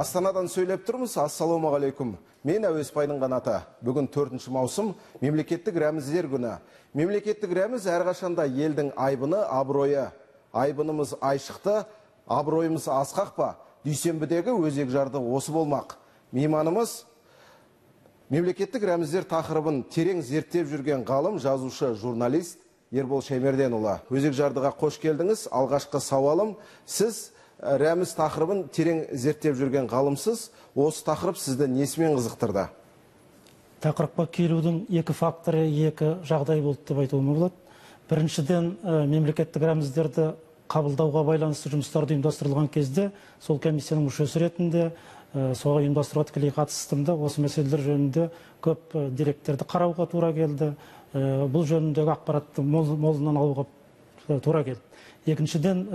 астанадан сөйлеп тұрмыз. Ассалаумағалейкум. Мен әуесбайдың қанаты бүгін төртінші маусым мемлекеттік рәміздер күні. Мемлекеттік рәміз әрқашанда елдің айбыны абыройы. Айбынымыз айшықты абыройымыз асқақ па? Дүйсенбідегі өзек жарды осы болмақ. Мейманымыз мемлекеттік рәміздер тақырыбын терең зерттеп жүрген ғалым жазушы журналист ербол шаймерденұлы. Өзек жардыға қош келдіңіз. Алғашқы сауалым сіз рәміз тақырыбын терең зерттеп жүрген ғалымсыз осы тақырып сізді несімен қызықтырды? Тақырыпқа келудің екі факторы екі жағдай болды деп айтуыма болады. Біріншіден мемлекеттік рәміздерді қабылдауға байланысты жұмыстарды ұйымдастырылған кезде сол комиссияның мүшесі ретінде соға ұйымдастыруға тікелей қатыстым да осы мәселелер жөнінде көп деректерді қарауға тура келді. Бұл жөніндегі ақпаратты молынан алуға тура келді. Екіншіден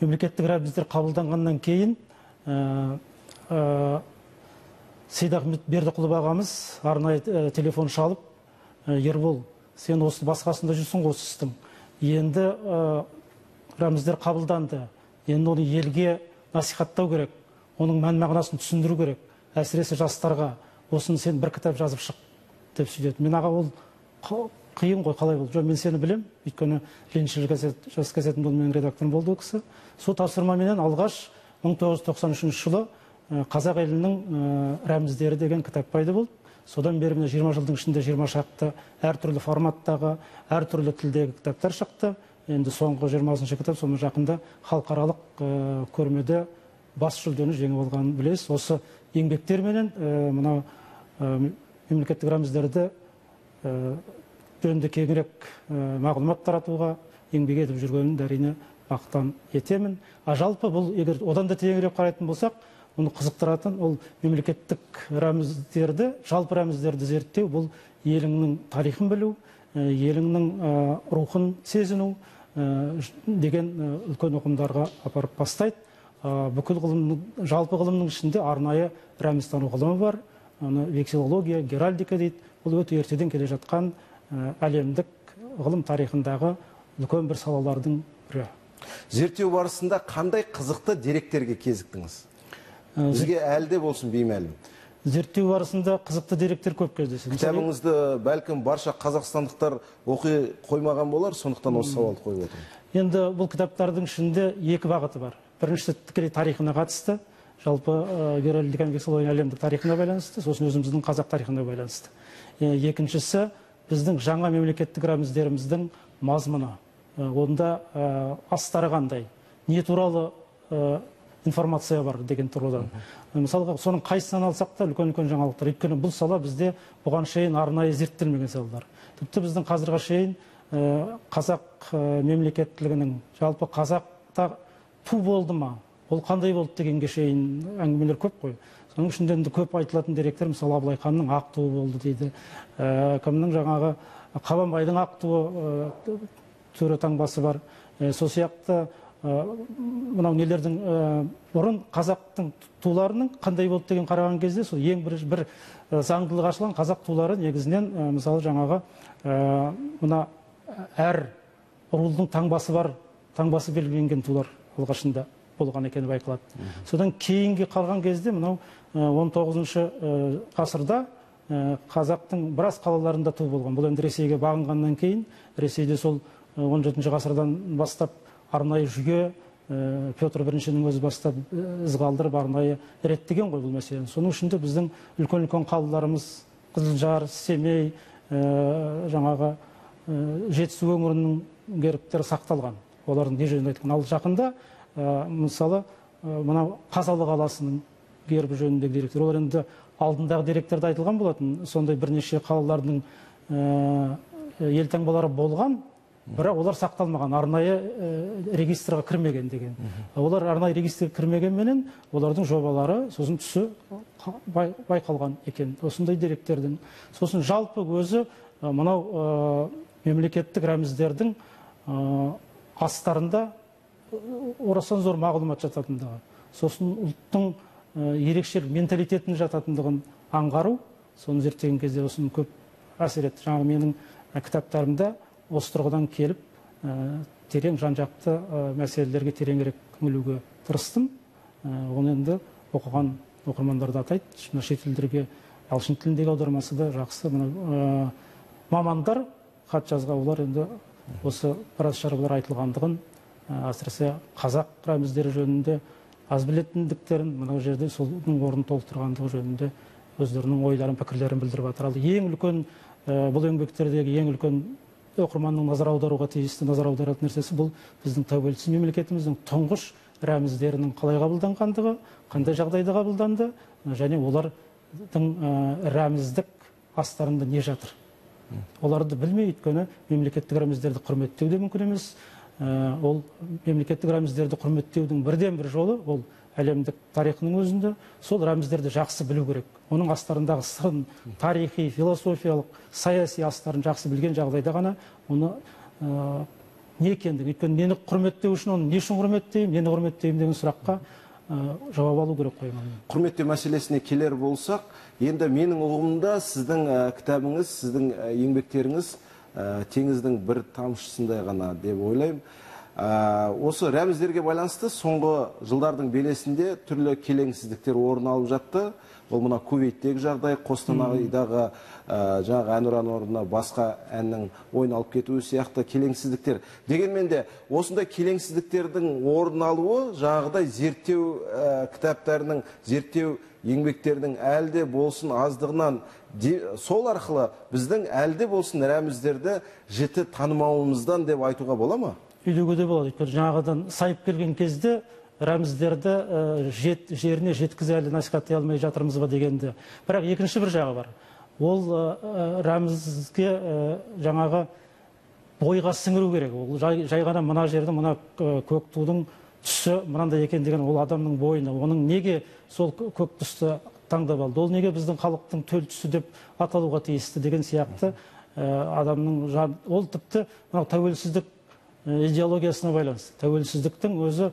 мемлекеттік рәміздер қабылданғаннан кейін сейдахмет бердіқұлов ағамыз арнайы телефон шалып ербол сен осы басқасында жүрсің ғой осы істің енді рәміздер қабылданды. Енді оны елге насихаттау керек. Оның мән мағынасын түсіндіру керек. Әсіресе жастарға. Осыны сен бір кітап жазып шық деп сөйтеді. Мен аға ол қиын ғой қалай болды? Жоқ мен сені білем. Өйткені лениншіл газет жас газетінде менің редакторым болды ол кісі. Сол тапсырмаменен алғаш 1993 жылы қазақ елінің рәміздері деген кітап пайда болды. Содан бері міне жиырма жылдың ішінде жиырма шақты әртүрлі форматтағы әртүрлі тілдегі кітаптар шықты. Енді соңғы жиырмасыншы кітап соны жақында халықаралық көрмеде бас жүлдені жеңіп алғанын білесіз. Осы еңбектерменен мынау мемлекеттік рәміздерді жөнінде кеңірек мағлұмат таратуға еңбек етіп жүргенін әрине мақтан етемін. А жалпы бұл егер одан да тереңірек қарайтын болсақ оны қызықтыратын ол мемлекеттік рәміздерді жалпы рәміздерді зерттеу бұл еліңнің тарихын білу еліңнің рухын сезіну деген үлкен ұғымдарға апарып бастайды. Бүкіл ғылымның жалпы ғылымның ішінде арнайы рәмізтану ғылымы бар. Оны вексилология геральдика дейді. Бұл өте ертеден келе жатқан әлемдік ғылым тарихындағы үлкен бір салалардың бірі. Зерттеу барысында қандай қызықты деректерге кезіктіңіз? Бізге әлі де болсын беймәлім. зерттеу барысында қызықты деректер көп кездеседі. Кітабыңызды бәлкім барша қазақстандықтар оқи қоймаған болар сондықтан осы сауалды қойып отырмын. Енді бұл кітаптардың ішінде екі бағыты бар. Біріншісі тікелей тарихына қатысты. Жалпы геральдика вексилология әлемдік тарихына байланысты сосын өзіміздің қазақ тарихына байланысты. Екіншісі біздің жаңа мемлекеттік рәміздеріміздің мазмұны онда астары қандай не туралы информация бар деген тұрғыдан. Мысалға соның қайсысынан алсақ та үлкен үлкен жаңалықтар. Өйткені бұл сала бізде бұған шейін арнайы зерттелмеген салалар. Тіпті біздің қазірге шейін қазақ мемлекеттілігінің жалпы қазақта ту болды ма? Ол қандай болды дегенге шейін әңгімелер көп қой. Соның ішінде енді көп айтылатын деректер мысалы абылай ханның ақ туы болды дейді. Кімнің жаңағы қабанбайдың ақ туы төре таңбасы бар. Сол сияқты мынау нелердің бұрын қазақтың туларының қандай болды деген қараған кезде сол ең бірінші бір заңдылық ашылған қазақ тулары негізінен мысалы жаңағы мына әр рудың таңбасы бар таңбасы белгіленген тулар алғашында. Болған екені байқалады. Содан кейінге қалған кезде мынау он тоғызыншы ғасырда қазақтың біраз қалаларында ту болған. Бұл енді ресейге бағынғаннан кейін ресейде сол он жетінші ғасырдан бастап арнайы жүйе петр біріншінің өзі бастап із қалдырып арнайы реттеген ғой бұл мәселені соның ішінде біздің үлкен үлкен қалаларымыз қызылжар семей жаңағы жетісу өңірінің гербтері сақталған. Олардың не жөнінде айтқан? Ал жақында мысалы мынау қазалы қаласының гербі жөніндегі деректер олар енді алдындағы деректерде айтылған болатын. Сондай бірнеше қалалардың елтаңбалары болған бірақ олар сақталмаған. Арнайы регистрға кірмеген деген. Олар арнайы регистрге кірмегенменен олардың жобалары сосын түсі байқалған екен. Осындай деректердің сосын жалпы өзі мынау мемлекеттік рәміздердің астарында орасан зор мағлұмат жататындығы сосын ұлттың ерекшелік менталитетін жататындығын аңғару соны зерттеген кезде осыны көп әсер етті. Жаңағы менің кітаптарымда осы тұрғыдан келіп терең жан жақты мәселелерге тереңірек үңілуге тырыстым. Оны енді оқыған оқырмандарды атайды. Мына шет елдерге ағылшын тіліндегі аудармасы да жақсы. Мына мамандар хат жазған олар енді осы біраз шаруалар айтылғандығын әсіресе қазақ рәміздері жөнінде аз білетіндіктерін мына жерде соның орнын толықтырғандығы жөнінде өздерінің ойларын пікірлерін білдіріп жатыр. Ал ең үлкен бұл еңбектердегі ең үлкен оқырманның назар аударуға тиісті назар аударатын нәрсесі бұл біздің тәуелсіз мемлекетіміздің тұңғыш рәміздерінің қалай қабылданғандығы қандай жағдайда қабылданды және олардың рәміздік астарында не жатыр. Оларды білмей өйткені мемлекеттік рәміздерді құрметтеу де мүмкін емес ол мемлекеттік рәміздерді құрметтеудің бірден бір жолы ол әлемдік тарихының өзінде сол рәміздерді жақсы білу керек. Оның астарындағы сын тарихи философиялық саяси астарын жақсы білген жағдайда ғана оны ә, не екендігін өйткені нені құрметтеу үшін оны не үшін құрметтеймін нені құрметтеймін деген сұраққа ә, жауап алу керек қой құрметтеу мәселесіне келер болсақ енді менің ұғымымда сіздің кітабыңыз сіздің еңбектеріңіз теңіздің бір тамшысындай ғана деп ойлаймын. Осы рәміздерге байланысты соңғы жылдардың белесінде түрлі келеңсіздіктер орын алып жатты. Ол мына кувейттегі жағдай қостанайдағы жаңағы әнұран орнына басқа әннің ойналып кетуі сияқты келеңсіздіктер. Дегенмен де осындай келеңсіздіктердің орын алуы жаңағыдай зерттеу кітаптарының зерттеу еңбектердің әлде болсын аздығынан сол арқылы біздің әлде болсын рәміздерді жіті танымауымыздан деп айтуға бола ма? Үйдеуге де болады. Өйткені жаңағыдан сайып келген кезде рәміздерді жет, жеріне жеткізе әлі насихаттай алмай жатырмыз ба дегенді. Бірақ екінші бір жағы бар. Ол рәмізге жаңағы бойға сіңіру керек. Ол жай, жай ғана мына жерді мына көк тудың түсі мынандай екен деген ол адамның бойына. Оның неге сол көк түсті таңдап алды? Ол неге біздің халықтың төл түсі деп аталуға тиісті деген сияқты адамның жан ол тіпті мынау тәуелсіздік идеологиясына байланысты. Тәуелсіздіктің өзі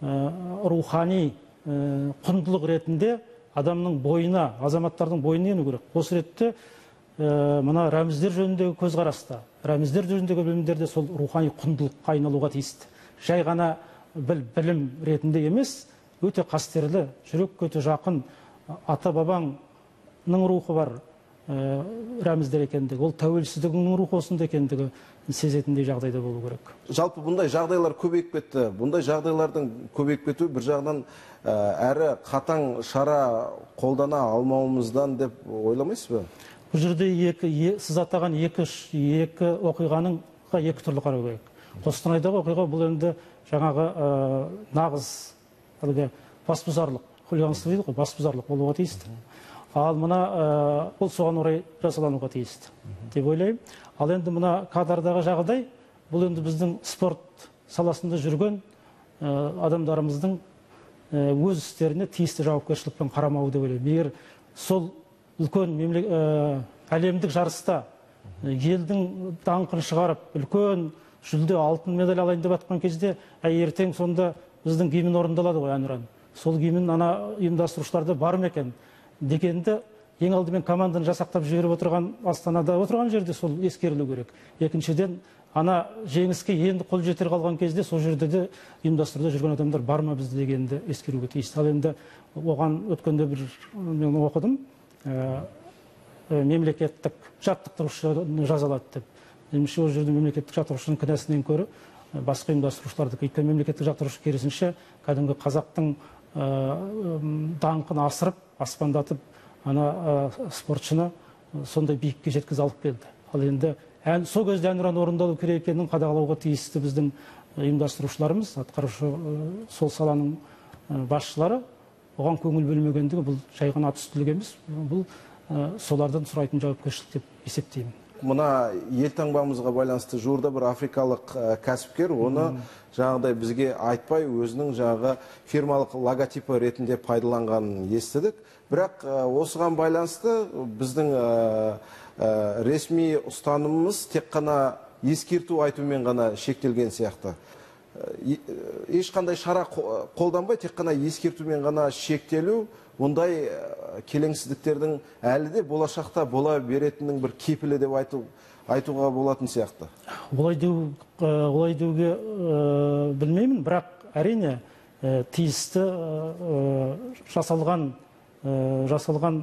рухани құндылық ретінде адамның бойына азаматтардың бойына ену керек. Осы ретте мына рәміздер жөніндегі көзқараста рәміздер жөніндегі білімдер сол рухани құндылыққа айналуға тиісті жай ғана біл, білім ретінде емес өте қастерлі жүрекке өте жақын ата бабаңның рухы бар рәміздер екендігі ол тәуелсіздігіңнің рухы осында екендігі сезетіндей жағдайда болу керек. Жалпы бұндай жағдайлар көбейіп кетті. Бұндай жағдайлардың көбейіп кетуі бір жағынан әрі қатаң шара қолдана алмауымыздан деп ойламайсыз ба? Бұл жерде екі сіз атаған екі екі оқиғаның екі түрлі қарау керек. Қостанайдағы оқиға бұл енді жаңағы нағыз әлгі басбұзарлық хулиганство дейді ғой басбұзарлық болуға тиісті. Ал мына бұл соған орай жасалануға тиісті деп ойлаймын. Ал енді мына кадрдағы жағдай бұл енді біздің спорт саласында жүрген адамдарымыздың өз істеріне тиісті жауапкершілікпен қарамауы деп ойлаймын. Егер сол үлкен әлемдік жарыста елдің даңқын шығарып үлкен жүлде алтын медаль алайын деп жатқан кезде әй ертең сонда біздің гимн орындалады ғой әнұран. Сол гимн ана ұйымдастырушыларда бар ма екен? Дегенді ең алдымен команданы жасақтап жіберіп отырған астанада отырған жерде сол ескерілу керек. Екіншіден ана жеңіске енді қол жетер қалған кезде сол жерде де ұйымдастыруда жүрген адамдар бар ма бізде дегенді ескеруге тиісті ал енді оған өткенде бір мен оқыдым ә, мемлекеттік жаттықтырушыны жазалады деп. Меніңше ол жерде мемлекеттік жаттықтырушының кінәсінен гөрі басқа ұйымдастырушылардікі өйткені мемлекеттік жаттықтырушы керісінше кәдімгі қазақтың даңқын асырып аспандатып ана спортшыны сондай биікке жеткізіп алып келді. Ал енді ән, сол кезде әнұран орындалу керек екенін қадағалауға тиісті біздің ұйымдастырушыларымыз атқарушы сол саланың басшылары. Оған көңіл бөлмегендігі бұл жай ғана атүстілік емес бұл солардан сұрайтын жауапкершілік деп есептеймін. Мына елтаңбамызға байланысты жуырда бір африкалық кәсіпкер оны жаңағыдай бізге айтпай өзінің жаңағы фирмалық логотипі ретінде пайдаланғанын естідік. Бірақ осыған байланысты біздің ресми ұстанымымыз тек қана ескерту айтумен ғана шектелген сияқты. Ешқандай шара қолданбай тек қана ескертумен ғана шектелу мұндай келеңсіздіктердің әлі де болашақта бола беретінінің бір кепілі деп айту, айтуға болатын сияқты. Олай деу олай деуге білмеймін бірақ әрине тиісті жасалған жасалған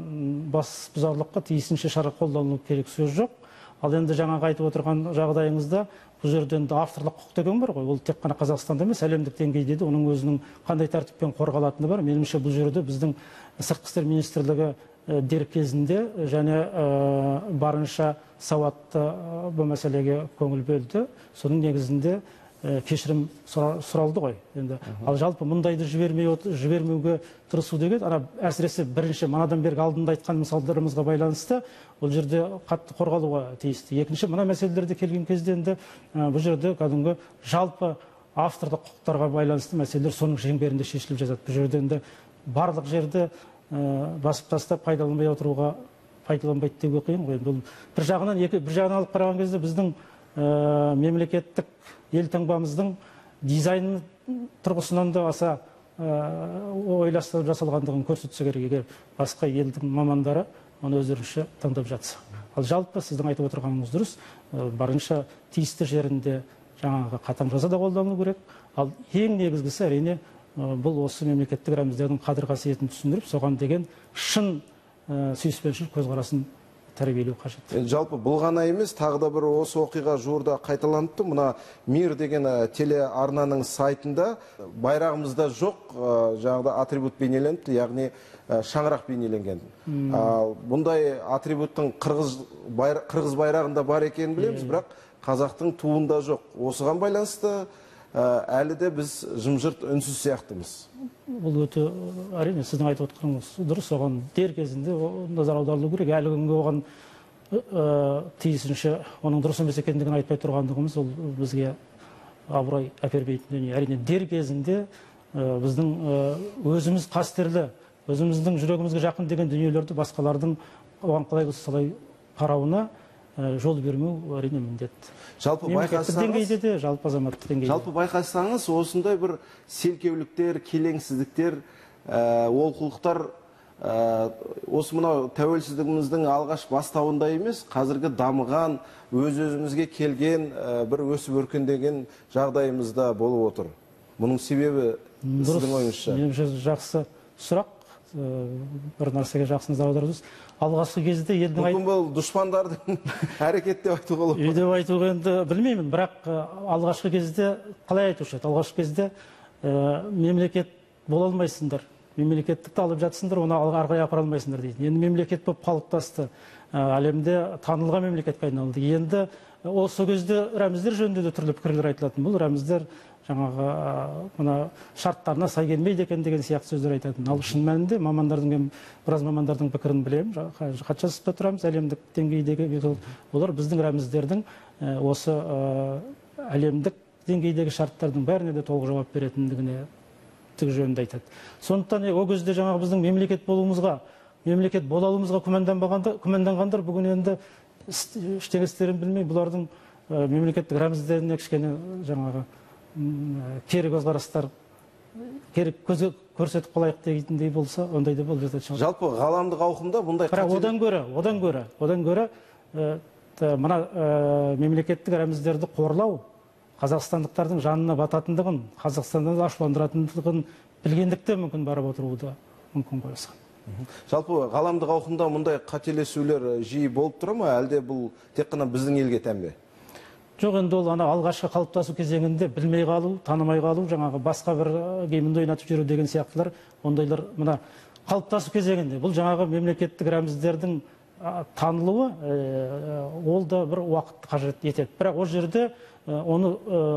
бас бұзарлыққа тиісінше шара қолдану керек сөз жоқ. Ал енді жаңағы айтып отырған жағдайыңызда бұл жерде енді авторлық құқық деген бар ғой. Ол тек қана қазақстанда емес әлемдік деңгейде де оның өзінің қандай тәртіппен қорғалатыны бар. Меніңше бұл жерде біздің сыртқы істер министрлігі дер кезінде және барынша сауатты бұл мәселеге көңіл бөлді. Соның негізінде кешірім сұра- сұралды ғой енді. Ал жалпы мұндайды жібермей жібермеуге тырысу деген ана әсіресе бірінші манадан бергі алдында айтқан мысалдарымызға байланысты бұл жерде қатты қорғалуға тиісті. Екінші мына мәселелерде келген кезде енді бұл жерде кәдімгі жалпы авторлық құқықтарға байланысты мәселелер соның шеңберінде шешіліп жатады. Бұл жерде енді барлық жерді э, басып тастап пайдаланбай отыруға пайдаланбайды деуге қиын ғой. Бұл бір жағынан екі бір жағынан алып қараған кезде біздің э, мемлекеттік елтаңбамыздың дизайны тұрғысынан да аса э, ойластырып жасалғандығын көрсетсе керек. Егер басқа елдің мамандары оны өздерінше таңдап жатса. Ал жалпы сіздің айтып отырғаныңыз дұрыс. Барынша тиісті жерінде жаңағы қатаң жаза да қолдану керек. Ал ең негізгісі әрине бұл осы мемлекеттік рәміздердің қадір қасиетін түсіндіріп соған деген шын э, сүйіспеншілік көзқарасын тәрбиелеу қажет. Енді жалпы бұл ғана емес тағы да бір осы оқиға жуырда қайталанып тұр мына мир деген ә, телеарнаның сайтында байрағымызда жоқ ә, жаңағыда атрибут бейнеленіпті яғни ә, шаңырақ бейнеленген. Ал бұндай атрибуттың қырғыз байра- қырғыз байрағында бар екенін білеміз бірақ қазақтың туында жоқ. Осыған байланысты әлі де біз жым-жырт үнсіз сияқтымыз. Бұл өте э, әрине сіздің айтып отырғаныңыз дұрыс. Оған дер кезінде назар аударылу керек. Әлі күнге оған э, тиісінше оның дұрыс емес екендігін айтпай тұрғандығымыз ол бізге абырой әпермейтін дүние. Әрине дер кезінде біздің өзіміз қастерлі өзіміздің жүрегімізге жақын деген дүниелерді басқалардың оған қалай солай қарауына жол бермеу әрине міндет. Жалпы байқасаңыз деңгейде де жалпы азаматтық деңгейде. Жалпы байқасаңыз осындай бір селкеуліктер, келеңсіздіктер, ә, олқылықтар ә, осы мынау тәуелсіздігіміздің алғаш бастауында емес, қазіргі дамыған, өз өзімізге келген, ә, бір өсіп өркендеген жағдайымызда болып отыр. Мұның себебі сіздің ойыңызша? меніңше жақсы сұрақ. Э, бір нәрсеге жақсы назар алғашқы кезде елдің Мүмкін бұл дұшпандардың әрекет деп айтуға болады. үй деп айтуға енді білмеймін бірақ алғашқы кезде қалай айтушы еді? Алғашқы кезде э, мемлекет бола алмайсыңдар мемлекеттікті алып жатсыңдар оны ары қарай апара алмайсыңдар дейді. Енді мемлекет болып қалыптасты әлемде танылған мемлекетке айналды. Енді осы кезде рәміздер жөнінде де түрлі пікірлер айтылатын бұл рәміздер жаңағы мына шарттарына сай келмейді екен деген сияқты сөздер айтатын. Ал шын мәнінде мамандардың мен біраз мамандардың пікірін білемін. Хат та тұрамыз әлемдік деңгейдегі олар біздің рәміздердің осы әлемдік деңгейдегі шарттардың бәріне де толық жауап беретіндігіне тігі жөнінде айтады. Сондықтан ол кезде жаңағы біздің мемлекет болуымызға мемлекет бола алуымызға күмәнданбағандар күмәнданғандар бүгін енді ештеңе істерін білмей бұлардың мемлекеттік рәміздеріне кішкене жаңағы э, кері көзқарастар керек көзе көрсетіп қалайық дейтіндей болса ондай да болып жататын шығар. Жалпы ғаламдық ауқымда бұндай бірақ одан гөрі одан гөрі одан гөрі э, мына э, мемлекеттік рәміздерді қорлау қазақстандықтардың жанына бататындығын қазақстанды ашуландыратындығын білгендіктен мүмкін барып отыруы да мүмкін ғой осыған Жалпы ғаламдық ауқымда мұндай қателесулер жиі болып тұра ма, әлде бұл тек қана біздің елге тән бе? Жоқ енді ол ана алғашқы қалыптасу кезеңінде білмей қалу танымай қалу жаңағы басқа бір геймінді ойнатып жүру деген сияқтылар ондайлар мына қалыптасу кезеңінде. Бұл жаңағы мемлекеттік рәміздердің танылуы ол да бір уақыт қажет етеді. Бірақ ол жерде оны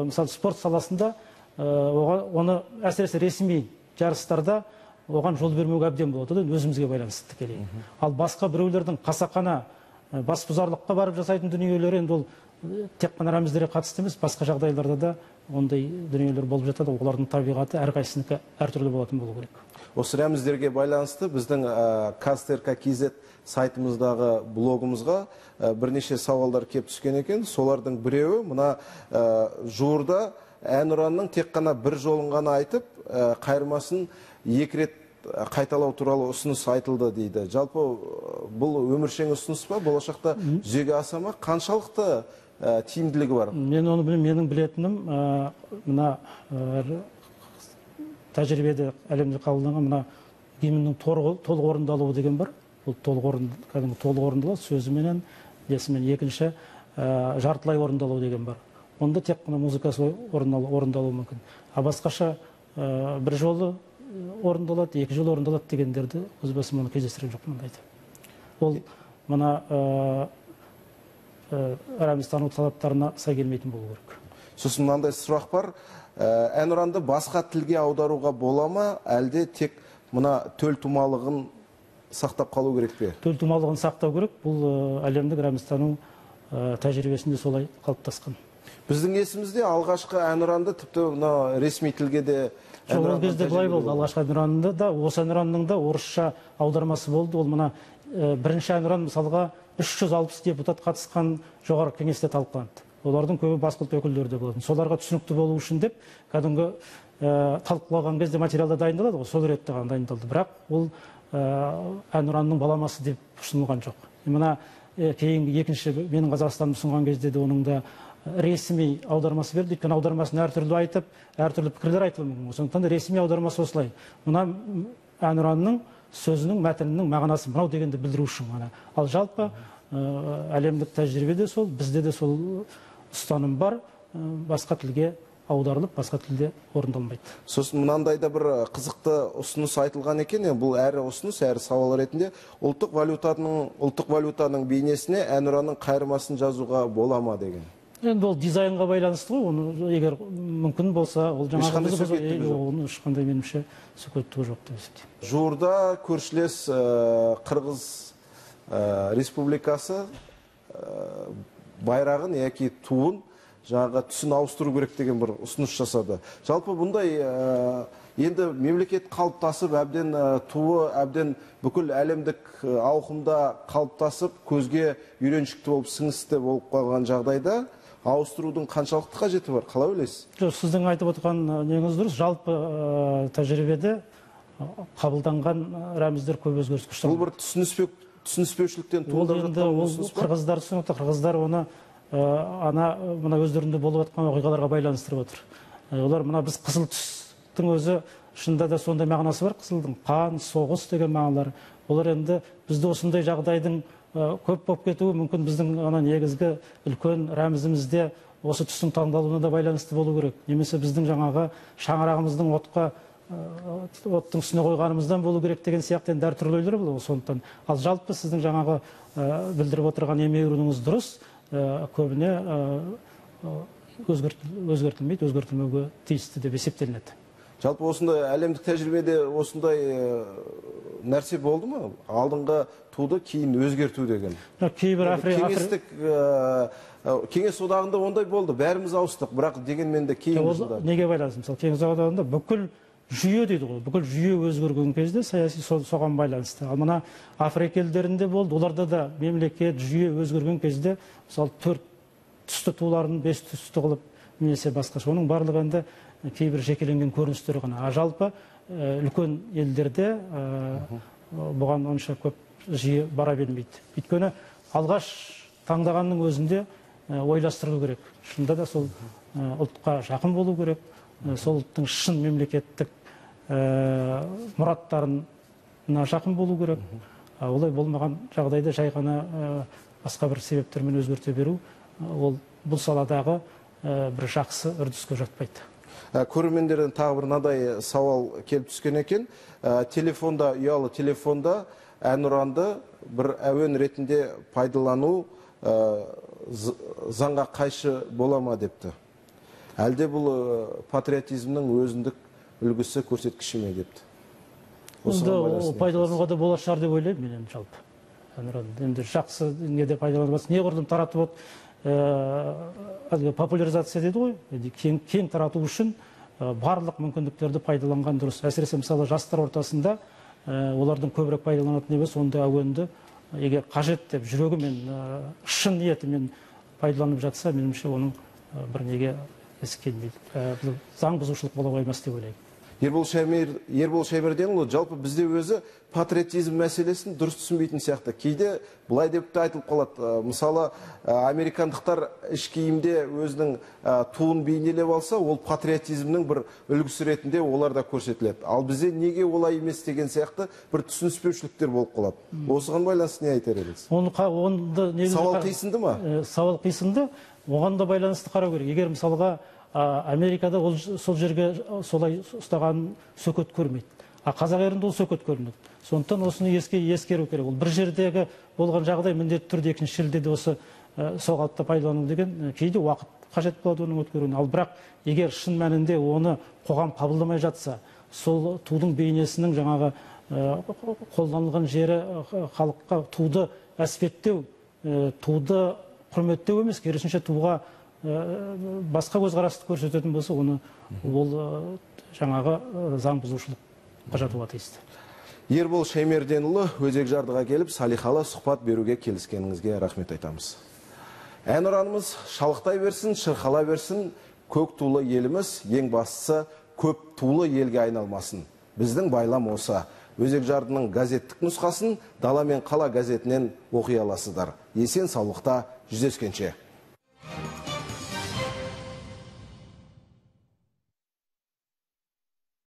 мысалы спорт саласында оған оны әсіресе ресми жарыстарда оған жол бермеуге әбден болады ол өзімізге байланысты тікелей ал басқа біреулердің қасақана Ә, бас бұзарлыққа барып жасайтын дүниелер енді ол тек қана рәміздерге қатысты емес басқа жағдайларда да ондай дүниелер болып жатады олардың табиғаты әрқайсынікі әртүрлі болатын болу керек Осы рәміздерге байланысты біздің ә, қазтрк kz сайтымыздағы блогымызға ә, бірнеше сауалдар келіп түскен екен. Солардың біреуі мына ә, жуырда әнұранның тек қана бір жолын ғана айтып, ә, қайырмасын екі рет қайталау туралы ұсыныс айтылды дейді. Жалпы бұл өміршең ұсыныс па? Болашақта жүзеге аса ма? Қаншалықты ә, тиімділігі бар? мен оны білем- менің білетінім ә, мына ә, тәжірибеде әлемде қабылданған мына гимннің толық орындалуы деген бар. Бұл толық орын кәдімгі толық орындалады. Сөзіменен несімен екінші ә, жартылай орындалу деген бар. Онда тек қана музыкасы орындалу, мүмкін. А басқаша ә, бір жолы орындалады екі жолы орындалады дегендерді өз басым оны кездестірген жоқпын ондайды ол мына ә, рәмізтану талаптарына сай келмейтін болу керек. Сосын мынандай сұрақ бар. Ә, әнұранды басқа тілге аударуға бола ма? Әлде тек мына төл тұмалығын сақтап қалу керек пе? Төлтумалығын сақтау керек. Бұл ә, әлемдік рәмізтану ә, тәжірибесінде солай қалыптасқан. Біздің есімізде алғашқы әнұранды тіпті мына ресми тілге де жоқ ол кезде былай болды. алғашқы әнұранында да осы әнұранның да орысша аудармасы болды. Ол мына бірінші әнұран мысалға 360 депутат қатысқан жоғарғы кеңесте талқыланды. Олардың көбі басқа ұлт өкілдері де болатын. Соларға түсінікті болу үшін деп кәдімгі ә, талқылаған кезде материалдар дайындалады ғой. Сол ретте ғана дайындалды. Бірақ ол ә, әнұранның баламасы деп ұсынылған жоқ. Мына ә, кейінгі екінші менің қазақстанымды ұсынған кезде де оның да ресми аудармасы берді. Өйткені аудармасын әртүрлі айтып әртүрлі пікірлер айтылуы мүмкін. Сондықтан да ресми аудармасы осылай. Мына әнұранның сөзінің мәтінінің мағынасы мынау дегенді білдіру үшін ғана. Ал жалпы ә, әлемдік тәжірибеде сол бізде де сол ұстаным бар ә, басқа тілге аударылып басқа тілде орындалмайды. Сосын мынандай да бір қызықты ұсыныс айтылған екен бұл әрі ұсыныс әрі сауал ретінде ұлттық валютаның ұлттық валютаның бейнесіне әнұранның қайырмасын жазуға бола ма? деген. Енді ол дизайнға байланысты ғой оны егер мүмкін болса ол жаңағы Ешқандай оны меніңше сөкеттігі жоқ деп есептеймін. Жуырда көршілес ә, қырғыз ә, республикасы ә, байрағын яки туын жаңағы түсін ауыстыру керек деген бір ұсыныс жасады. Жалпы бұндай енді мемлекет қалыптасып әбден туы әбден бүкіл әлемдік ауқымда қалыптасып көзге үйреншікті болып сіңісті болып қалған жағдайда ауыстырудың қаншалықты қажеті бар қалай ойлайсыз? Жоқ сіздің айтып отырған неңіз дұрыс. Жалпы ә, тәжірибеде қабылданған рәміздер көп өзгеріске бұл бір түсініспеу түсініспеушіліктен туындап жатқан ол қырғыздар түсінікті қырғыздар оны ә, ана мына өздерінде болып жатқан оқиғаларға байланыстырып отыр. Ә, олар мына біз қызыл түстің өзі шынында да сондай мағынасы бар. Қызылдың қан соғыс деген мағыналары. Олар енді бізде осындай жағдайдың көп болып кетуі мүмкін. Біздің ана негізгі үлкен рәмізімізде осы түстің таңдалуына да байланысты болу керек. Немесе біздің жаңағы шаңырағымыздың отқа ә, оттың үстіне қойғанымыздан болу керек деген сияқты енді әртүрлі ойлар болады сондықтан. Ал жалпы сіздің жаңағы ә, білдіріп отырған емеуірініңіз дұрыс. Көбіне өзгерт- өзгертілмейді өзгертілмеуге тиісті деп есептелінеді. Жалпы осындай әлемдік тәжірибеде осындай нәрсе болды ма? Алдыңғы туды кейін өзгерту деген. Кейбір кеңестік кеңес одағында ондай болды бәріміз ауыстық. Бірақ дегенмен де кейін неге байланысты? Мысалы кеңес одағында бүкіл жүйе дейді ғой бүкіл жүйе өзгерген кезде саяси со- соған байланысты. Ал мына африка елдерінде болды оларда да мемлекет жүйе өзгерген кезде мысалы төрт түсті туларын бес түсті қылып немесе басқаша оның барлығы енді кейбір жекеленген көріністері ғана а жалпы ә, үлкен елдерде ә, бұған онша көп жиі бара бермейді. Өйткені алғаш таңдағанның өзінде ә, ойластыру керек. Шынында да сол ұлтқа жақын болу керек. Сол ұлттың шын мемлекеттік мұраттарына жақын болу керек. Олай болмаған жағдайда жай ғана басқа бір себептермен өзгерте беру ол бұл саладағы бір жақсы үрдіске жатпайды көрермендерден тағы бір мынадай сауал келіп түскен екен. Ә, телефонда ұялы телефонда әнұранды бір әуен ретінде пайдалану ә, заңға қайшы бола ма депті. Әлде бұл ә, патриотизмнің өзіндік үлгісі көрсеткіші ме депті? Енді пайдалануға да болар шығар деп ойлаймын мен енді жалпы. Әнұранды енді жақсы неде пайдаланбасын неғұрлым таратып ә, әлгі популяризация дейді ғой. Кең, кең тарату үшін ә, барлық мүмкіндіктерді пайдаланған дұрыс. Әсіресе мысалы жастар ортасында ә, олардың көбірек пайдаланатын емес ондай әуенді егер қажет деп жүрегімен шын ниетімен пайдаланып жатса меніңше оның бір неге есі келмейді. Заң бұзушылық бола қоймас деп ойлаймын. Ербол шәмер ербол жалпы бізде өзі патриотизм мәселесін дұрыс түсінбейтін сияқты. Кейде былай деп те айтылып қалады. Ә, мысалы ә, американдықтар іш киімде өзінің ә, туын бейнелеп алса ол патриотизмнің бір үлгісі ретінде олар да көрсетіледі. Ал бізде неге олай емес деген сияқты бір түсініспеушіліктер болып қалады. Осыған байланысты не айтар едіңіз? Оны негізі сауал қисынды ма? сауал қисынды. Оған да байланысты қарау керек. Егер мысалға америкада ол сол жерге солай ұстаған сөкет көрмейді. А қазақ елінде ол сөкет көрінеді сондықтан осыны еске ескеру керек. Ол бір жердегі болған жағдай міндетті түрде екінші шілдеде осы ә, сол қалыпта пайдалану деген ә, кейде уақыт қажет болады оның өткеруіне. Ал бірақ егер шын мәнінде оны қоғам қабылдамай жатса сол тудың бейнесінің жаңағы ә, қолданылған жері халыққа туды әспеттеу туды құрметтеу емес керісінше туға басқа көзқарасты көрсететін болса оны ол ә, жаңағы ә, заң бұзушылыққа жатуға тиісті. Ербол шаймерденұлы өзек жардыға келіп салихалы сұхбат беруге келіскеніңізге рахмет айтамыз. Әнұранымыз шалықтай берсін шырқала берсін көк тулы еліміз ең бастысы көп тулы елге айналмасын. Біздің байлам осы. Өзек жардының газеттік нұсқасын дала мен қала газетінен оқи аласыздар. Есен саулықта жүздескенше.